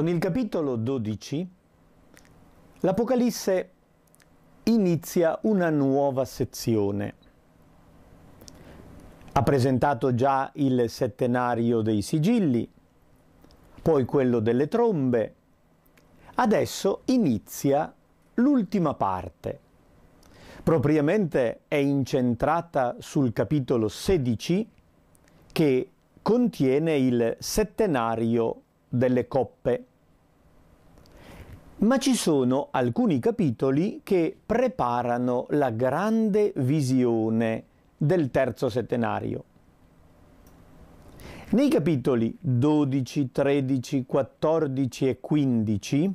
Con il capitolo 12 l'Apocalisse inizia una nuova sezione. Ha presentato già il settenario dei sigilli, poi quello delle trombe. Adesso inizia l'ultima parte. Propriamente è incentrata sul capitolo 16 che contiene il settenario delle coppe. Ma ci sono alcuni capitoli che preparano la grande visione del terzo settenario. Nei capitoli 12, 13, 14 e 15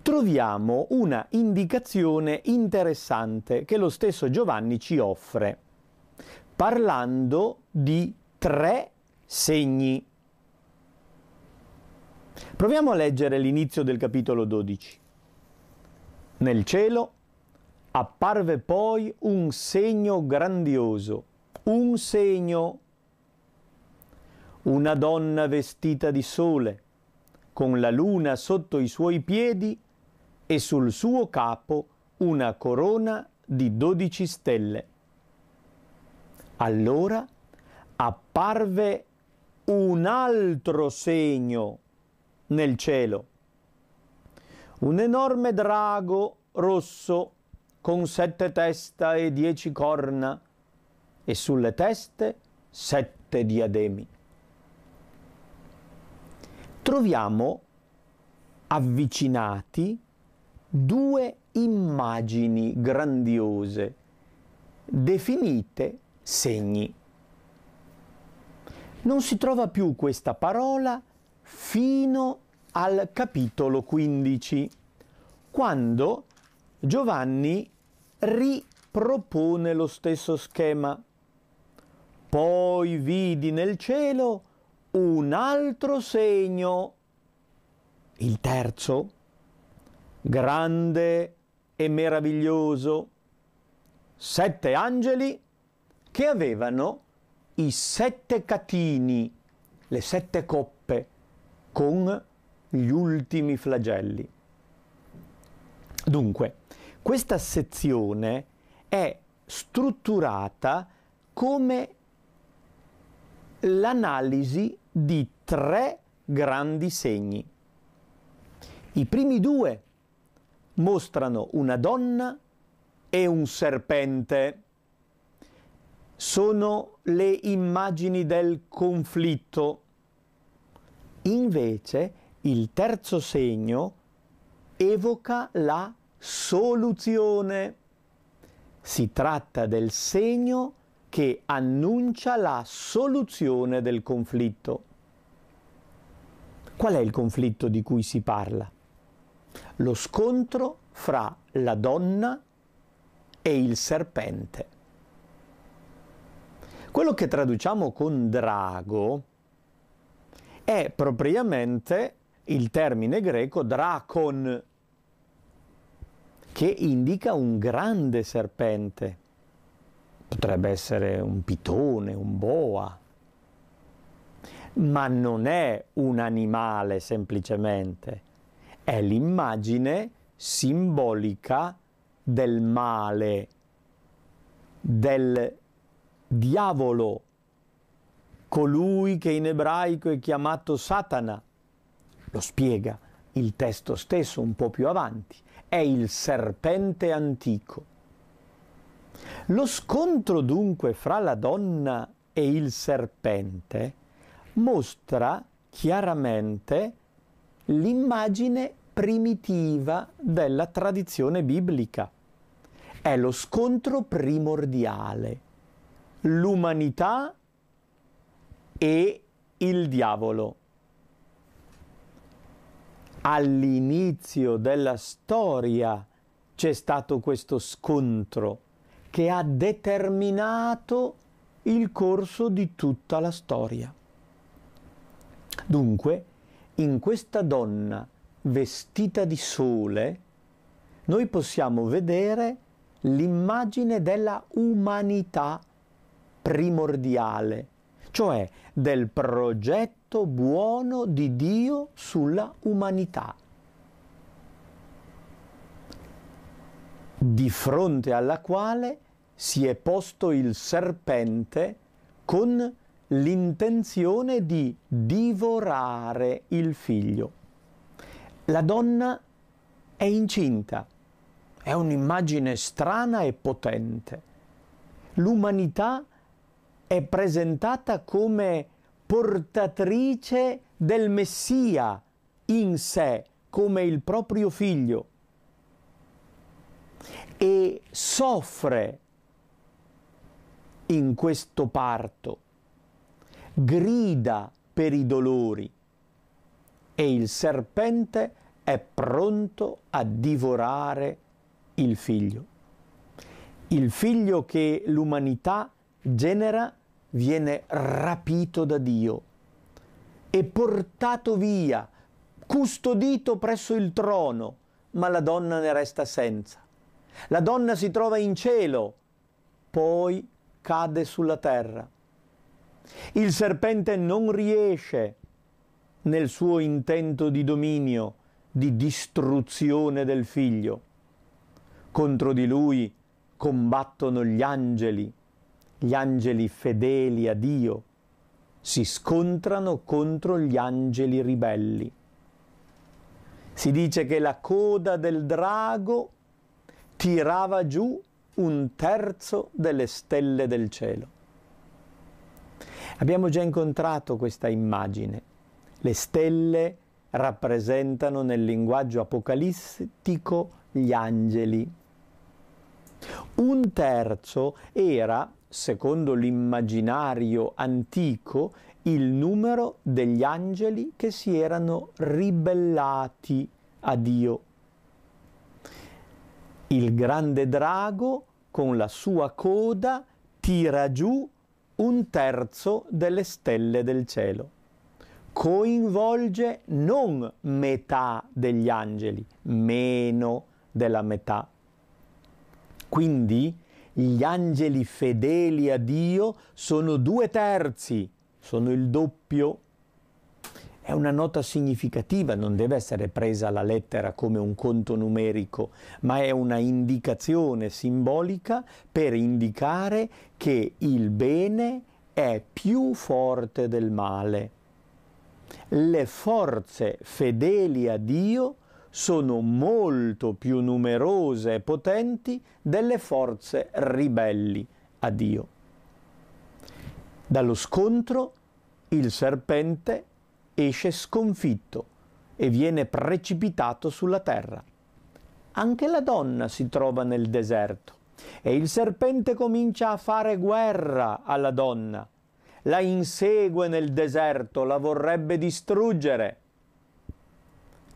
troviamo una indicazione interessante che lo stesso Giovanni ci offre, parlando di tre segni. Proviamo a leggere l'inizio del capitolo 12. Nel cielo apparve poi un segno grandioso, un segno, una donna vestita di sole, con la luna sotto i suoi piedi e sul suo capo una corona di dodici stelle. Allora apparve un altro segno nel cielo. Un enorme drago rosso con sette testa e dieci corna e sulle teste sette diademi. Troviamo avvicinati due immagini grandiose, definite segni. Non si trova più questa parola fino al capitolo 15, quando Giovanni ripropone lo stesso schema. Poi vidi nel cielo un altro segno, il terzo, grande e meraviglioso, sette angeli che avevano i sette catini, le sette coppe, con gli ultimi flagelli. Dunque, questa sezione è strutturata come l'analisi di tre grandi segni. I primi due mostrano una donna e un serpente. Sono le immagini del conflitto. Invece il terzo segno evoca la soluzione. Si tratta del segno che annuncia la soluzione del conflitto. Qual è il conflitto di cui si parla? Lo scontro fra la donna e il serpente. Quello che traduciamo con drago è propriamente il termine greco dracon, che indica un grande serpente. Potrebbe essere un pitone, un boa, ma non è un animale semplicemente, è l'immagine simbolica del male, del diavolo, colui che in ebraico è chiamato Satana. Lo spiega il testo stesso un po' più avanti è il serpente antico. Lo scontro dunque fra la donna e il serpente mostra chiaramente l'immagine primitiva della tradizione biblica. È lo scontro primordiale, l'umanità e il diavolo all'inizio della storia c'è stato questo scontro che ha determinato il corso di tutta la storia. Dunque, in questa donna vestita di sole, noi possiamo vedere l'immagine della umanità primordiale, cioè del progetto progetto buono di Dio sulla umanità. di fronte alla quale si è posto il serpente con l'intenzione di divorare il figlio. La donna è incinta, è un'immagine strana e potente. L'umanità è presentata come portatrice del Messia in sé, come il proprio figlio e soffre in questo parto, grida per i dolori e il serpente è pronto a divorare il figlio. Il figlio che l'umanità genera viene rapito da Dio e portato via, custodito presso il trono, ma la donna ne resta senza. La donna si trova in cielo, poi cade sulla terra. Il serpente non riesce nel suo intento di dominio, di distruzione del figlio. Contro di lui combattono gli angeli, gli angeli fedeli a Dio, si scontrano contro gli angeli ribelli. Si dice che la coda del drago tirava giù un terzo delle stelle del cielo. Abbiamo già incontrato questa immagine. Le stelle rappresentano nel linguaggio apocalistico gli angeli. Un terzo era, secondo l'immaginario antico, il numero degli angeli che si erano ribellati a Dio il grande drago con la sua coda tira giù un terzo delle stelle del cielo. Coinvolge non metà degli angeli, meno della metà. Quindi gli angeli fedeli a Dio sono due terzi, sono il doppio è una nota significativa, non deve essere presa alla lettera come un conto numerico, ma è una indicazione simbolica per indicare che il bene è più forte del male. Le forze fedeli a Dio sono molto più numerose e potenti delle forze ribelli a Dio. Dallo scontro il serpente esce sconfitto e viene precipitato sulla terra. Anche la donna si trova nel deserto e il serpente comincia a fare guerra alla donna. La insegue nel deserto, la vorrebbe distruggere.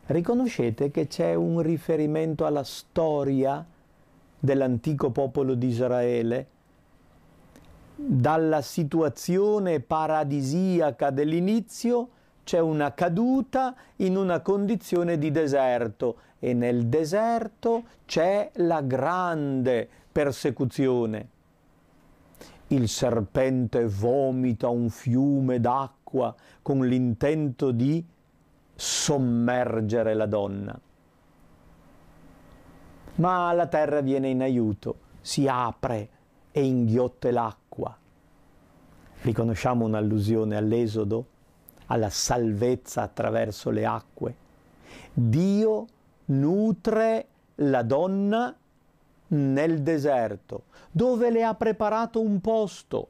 Riconoscete che c'è un riferimento alla storia dell'antico popolo di Israele? Dalla situazione paradisiaca dell'inizio c'è una caduta in una condizione di deserto e nel deserto c'è la grande persecuzione. Il serpente vomita un fiume d'acqua con l'intento di sommergere la donna. Ma la terra viene in aiuto, si apre e inghiotte l'acqua. Riconosciamo un'allusione all'Esodo? alla salvezza attraverso le acque. Dio nutre la donna nel deserto, dove le ha preparato un posto.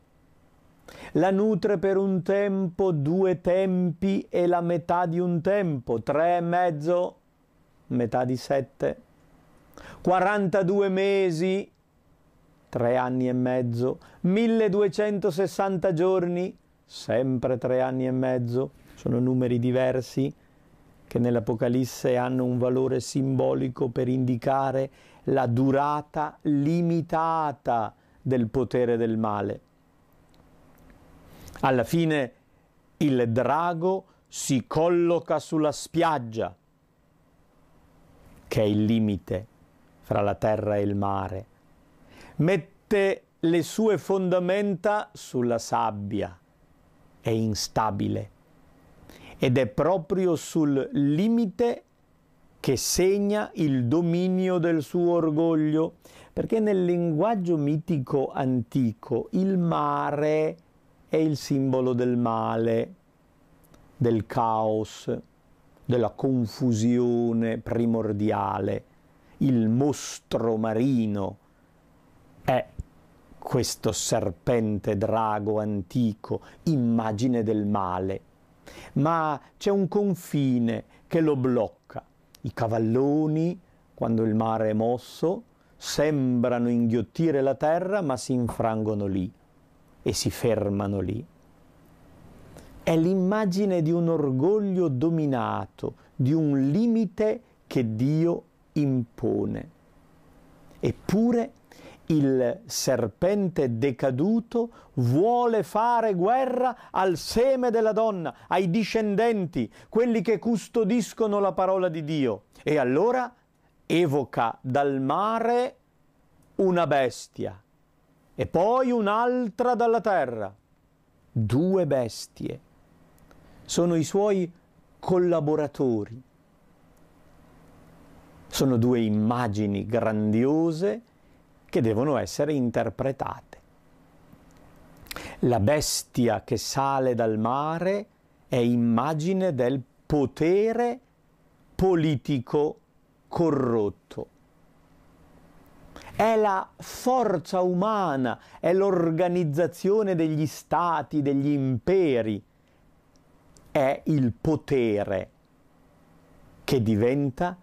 La nutre per un tempo, due tempi e la metà di un tempo, tre e mezzo, metà di sette, 42 mesi, tre anni e mezzo, 1260 giorni, sempre tre anni e mezzo, sono numeri diversi che nell'Apocalisse hanno un valore simbolico per indicare la durata limitata del potere del male. Alla fine il drago si colloca sulla spiaggia, che è il limite fra la terra e il mare, mette le sue fondamenta sulla sabbia è instabile. ed è proprio sul limite che segna il dominio del suo orgoglio, perché nel linguaggio mitico antico il mare è il simbolo del male, del caos, della confusione primordiale. Il mostro marino è questo serpente drago antico, immagine del male. Ma c'è un confine che lo blocca. I cavalloni, quando il mare è mosso, sembrano inghiottire la terra, ma si infrangono lì e si fermano lì. È l'immagine di un orgoglio dominato, di un limite che Dio impone. Eppure il serpente decaduto vuole fare guerra al seme della donna, ai discendenti, quelli che custodiscono la parola di Dio. E allora evoca dal mare una bestia e poi un'altra dalla terra. Due bestie. Sono i suoi collaboratori. Sono due immagini grandiose che devono essere interpretate. La bestia che sale dal mare è immagine del potere politico corrotto. È la forza umana, è l'organizzazione degli stati, degli imperi, è il potere che diventa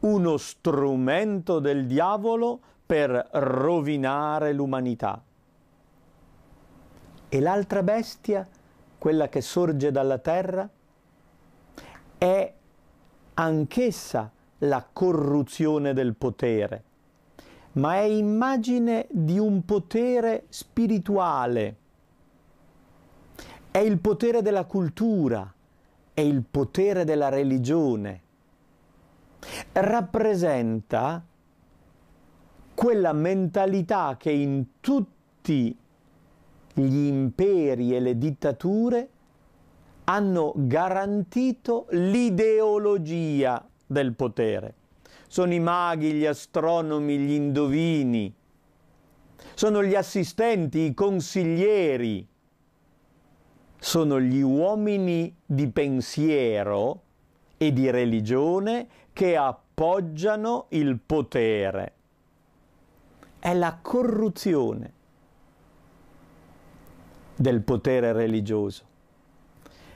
uno strumento del diavolo per rovinare l'umanità. E l'altra bestia, quella che sorge dalla terra, è anch'essa la corruzione del potere, ma è immagine di un potere spirituale. È il potere della cultura, è il potere della religione. Rappresenta quella mentalità che in tutti gli imperi e le dittature hanno garantito l'ideologia del potere. Sono i maghi, gli astronomi, gli indovini, sono gli assistenti, i consiglieri, sono gli uomini di pensiero e di religione che appoggiano il potere. È la corruzione del potere religioso,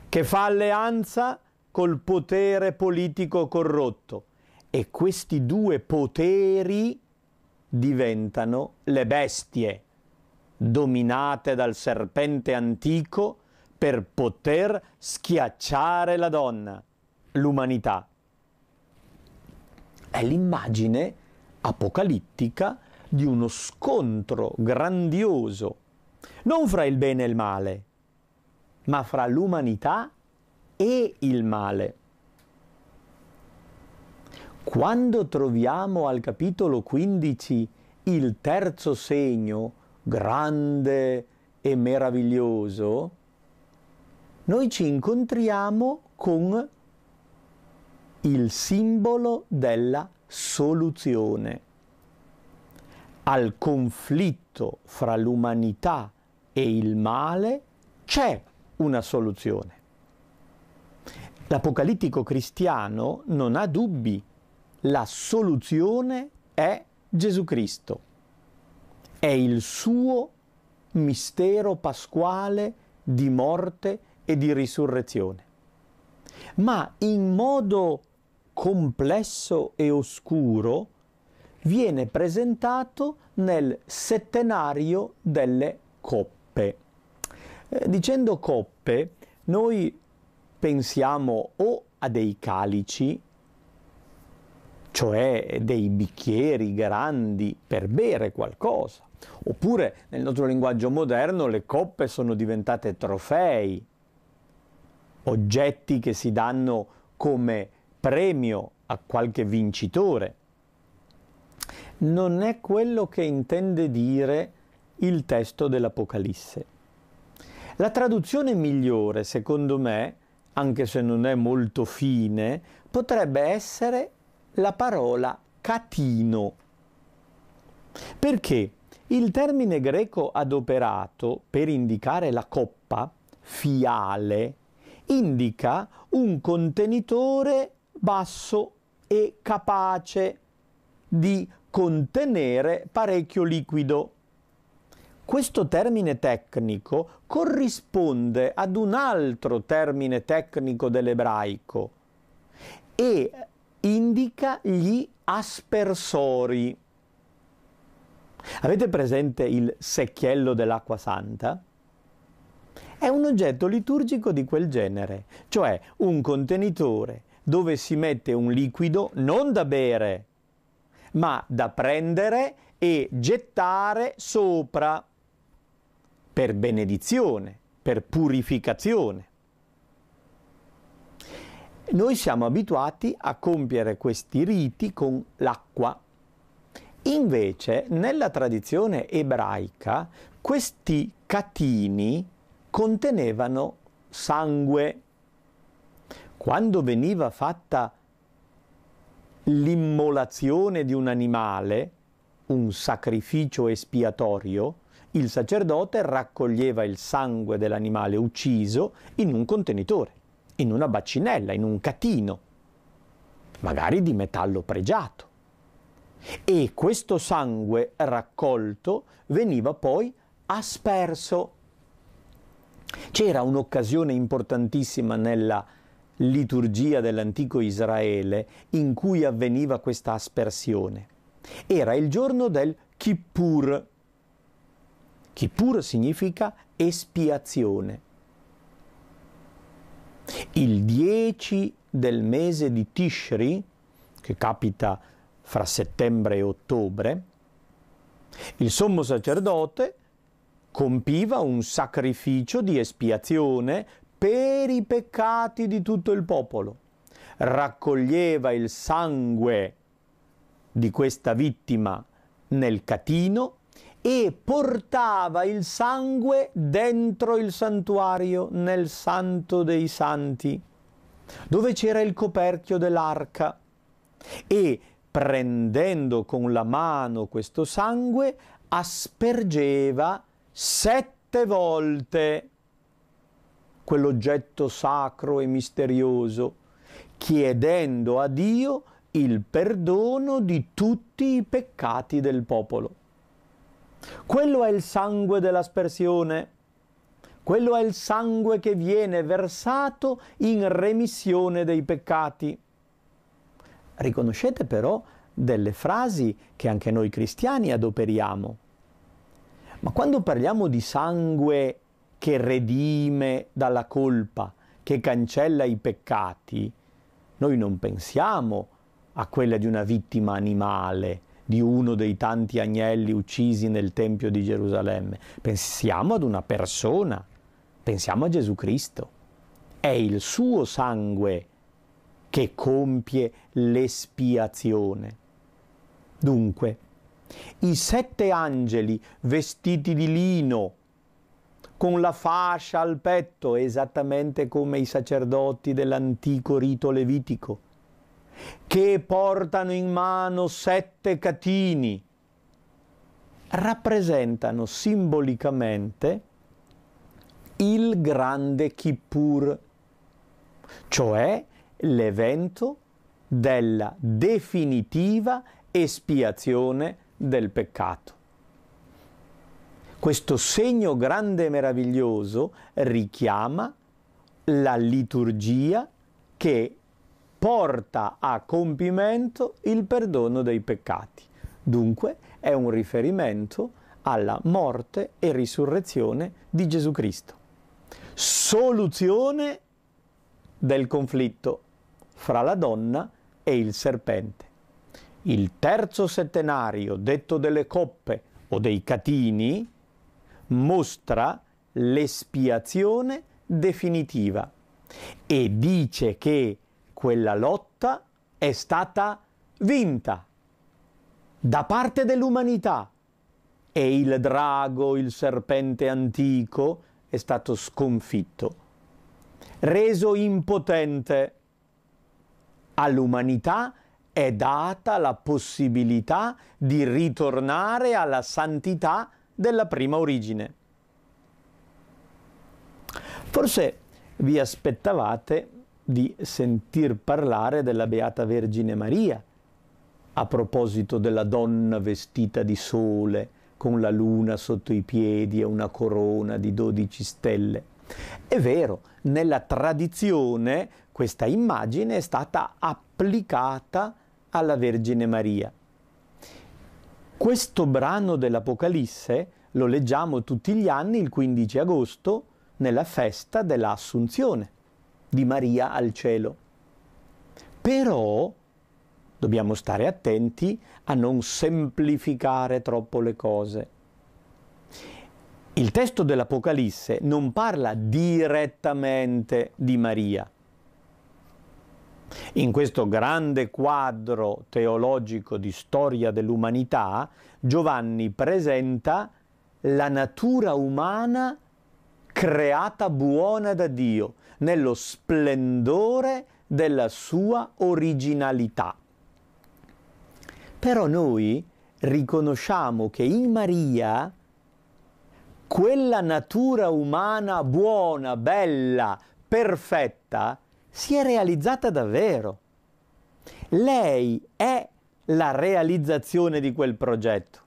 che fa alleanza col potere politico corrotto e questi due poteri diventano le bestie dominate dal serpente antico per poter schiacciare la donna, l'umanità. È l'immagine apocalittica di uno scontro grandioso, non fra il bene e il male, ma fra l'umanità e il male. Quando troviamo al capitolo 15 il terzo segno, grande e meraviglioso, noi ci incontriamo con il simbolo della soluzione al conflitto fra l'umanità e il male c'è una soluzione. L'apocalittico cristiano non ha dubbi, la soluzione è Gesù Cristo, è il suo mistero pasquale di morte e di risurrezione. Ma in modo complesso e oscuro viene presentato nel settenario delle coppe. Eh, dicendo coppe, noi pensiamo o a dei calici, cioè dei bicchieri grandi per bere qualcosa, oppure nel nostro linguaggio moderno le coppe sono diventate trofei, oggetti che si danno come premio a qualche vincitore non è quello che intende dire il testo dell'Apocalisse. La traduzione migliore, secondo me, anche se non è molto fine, potrebbe essere la parola catino. Perché il termine greco adoperato per indicare la coppa, fiale, indica un contenitore basso e capace di contenere parecchio liquido. Questo termine tecnico corrisponde ad un altro termine tecnico dell'ebraico e indica gli aspersori. Avete presente il secchiello dell'acqua santa? È un oggetto liturgico di quel genere, cioè un contenitore dove si mette un liquido non da bere, ma da prendere e gettare sopra per benedizione, per purificazione. Noi siamo abituati a compiere questi riti con l'acqua. Invece, nella tradizione ebraica, questi catini contenevano sangue. Quando veniva fatta l'immolazione di un animale, un sacrificio espiatorio, il sacerdote raccoglieva il sangue dell'animale ucciso in un contenitore, in una bacinella, in un catino, magari di metallo pregiato. E questo sangue raccolto veniva poi asperso. C'era un'occasione importantissima nella liturgia dell'antico Israele in cui avveniva questa aspersione. Era il giorno del Kippur, Kippur significa espiazione. Il 10 del mese di Tishri, che capita fra settembre e ottobre, il sommo sacerdote compiva un sacrificio di espiazione per i peccati di tutto il popolo. Raccoglieva il sangue di questa vittima nel catino e portava il sangue dentro il santuario nel santo dei santi, dove c'era il coperchio dell'arca e prendendo con la mano questo sangue aspergeva sette volte quell'oggetto sacro e misterioso, chiedendo a Dio il perdono di tutti i peccati del popolo. Quello è il sangue dell'aspersione. Quello è il sangue che viene versato in remissione dei peccati. Riconoscete però delle frasi che anche noi cristiani adoperiamo. Ma quando parliamo di sangue che redime dalla colpa, che cancella i peccati, noi non pensiamo a quella di una vittima animale, di uno dei tanti agnelli uccisi nel Tempio di Gerusalemme. Pensiamo ad una persona, pensiamo a Gesù Cristo. È il suo sangue che compie l'espiazione. Dunque, i sette angeli vestiti di lino, con la fascia al petto, esattamente come i sacerdoti dell'antico rito levitico, che portano in mano sette catini, rappresentano simbolicamente il grande Kippur, cioè l'evento della definitiva espiazione del peccato. Questo segno grande e meraviglioso richiama la liturgia che porta a compimento il perdono dei peccati. Dunque è un riferimento alla morte e risurrezione di Gesù Cristo. Soluzione del conflitto fra la donna e il serpente. Il terzo settenario, detto delle coppe o dei catini, mostra l'espiazione definitiva e dice che quella lotta è stata vinta da parte dell'umanità e il drago, il serpente antico, è stato sconfitto. reso impotente. All'umanità è data la possibilità di ritornare alla santità della prima origine. Forse vi aspettavate di sentir parlare della Beata Vergine Maria a proposito della donna vestita di sole, con la luna sotto i piedi e una corona di dodici stelle. È vero, nella tradizione questa immagine è stata applicata alla Vergine Maria. Questo brano dell'Apocalisse lo leggiamo tutti gli anni il 15 agosto nella festa dell'Assunzione di Maria al cielo. Però dobbiamo stare attenti a non semplificare troppo le cose. Il testo dell'Apocalisse non parla direttamente di Maria. In questo grande quadro teologico di storia dell'umanità, Giovanni presenta la natura umana creata buona da Dio, nello splendore della sua originalità. Però noi riconosciamo che in Maria quella natura umana buona, bella, perfetta, si è realizzata davvero. Lei è la realizzazione di quel progetto.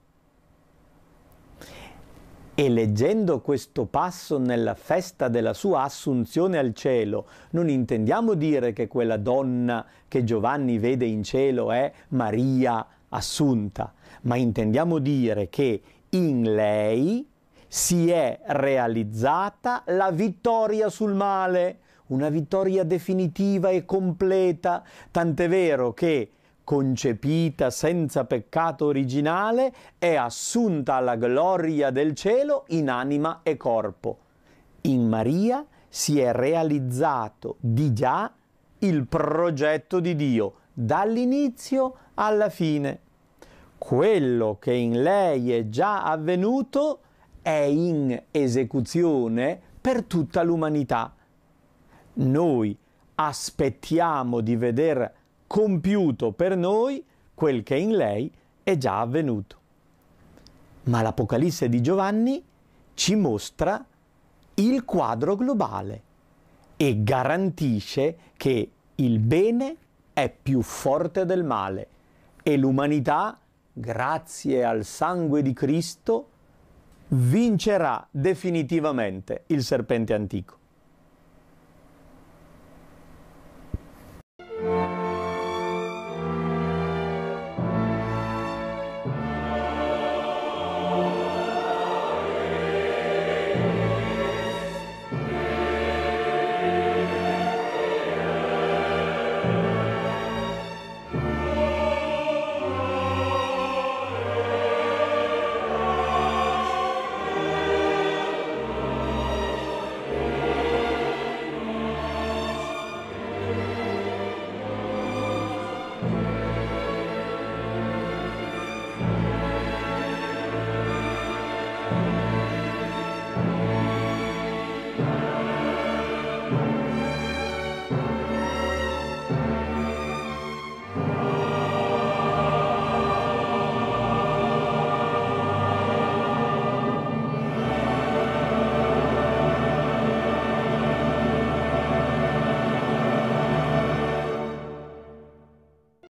E leggendo questo passo nella festa della sua assunzione al cielo, non intendiamo dire che quella donna che Giovanni vede in cielo è Maria assunta, ma intendiamo dire che in lei si è realizzata la vittoria sul male, una vittoria definitiva e completa, tant'è vero che concepita senza peccato originale, è assunta alla gloria del cielo in anima e corpo. In Maria si è realizzato di già il progetto di Dio, dall'inizio alla fine. Quello che in lei è già avvenuto è in esecuzione per tutta l'umanità. Noi aspettiamo di vedere compiuto per noi quel che in lei è già avvenuto. Ma l'Apocalisse di Giovanni ci mostra il quadro globale e garantisce che il bene è più forte del male e l'umanità, grazie al sangue di Cristo, vincerà definitivamente il serpente antico.